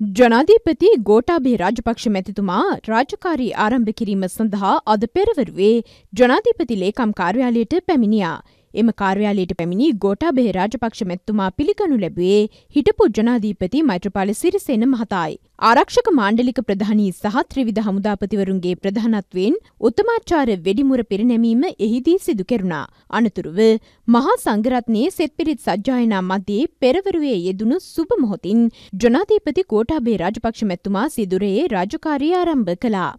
ජනාධීපති ගෝටාබේ රාජපක්ෂ මැතිතුමා රාජකාරී ආරම්භ කිරීම සඳහා අද පෙරවරුවේ ජනාධීපති ලේකම් කාර්යාලයට පැමිණියා. එම කාර්යාලයට පැමිණි ගෝටාබේ රාජපක්ෂ මැතිතුමා පිළිගනු ලැබුවේ හිටපු ජනාධීපති මෛත්‍රපාල සිරිසේන මහතායි. ආරක්ෂක මාණ්ඩලික ප්‍රධානී සහ ත්‍රිවිධ හමුදාපතිවරුන්ගේ ප්‍රධානත්වයෙන් උත්තමාචාර වෙඩිමුර පිරිනැමීම එහිදී සිදු කෙරුණා. අනතුරුව මහා සංඝරත්නයේ සෙත් පිරිත් සජ්ජායනා මධ්‍යයේ පෙරවරුවේ යෙදුණු සුබ මොහොතින් ජනාධීපති ගෝඨාභය රාජපක්ෂ මැතිතුමා සිදුරයේ රාජකාරිය ආරම්භ කළා.